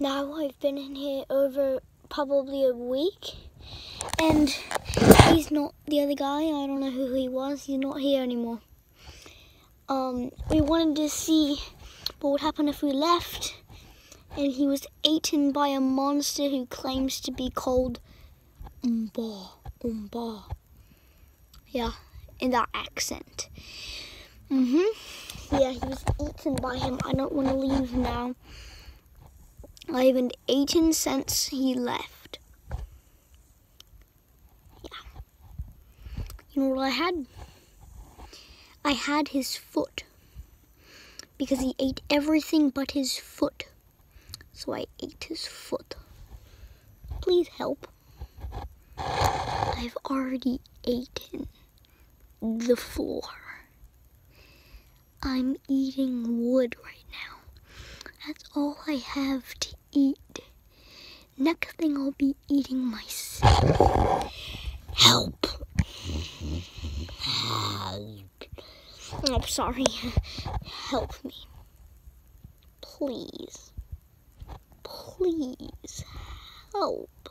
Now I've been in here over probably a week, and he's not the other guy. I don't know who he was. He's not here anymore. Um, we wanted to see what would happen if we left, and he was eaten by a monster who claims to be called Umba, Umba. Yeah, in that accent. Mm hmm Yeah, he was eaten by him. I don't want to leave now. I haven't eaten since he left. Yeah. You know what I had? I had his foot. Because he ate everything but his foot. So I ate his foot. Please help. I've already eaten the floor. I'm eating wood right now. That's all I have eat. Next thing I'll be eating myself. Help. Help. I'm sorry. Help me. Please. Please. Help.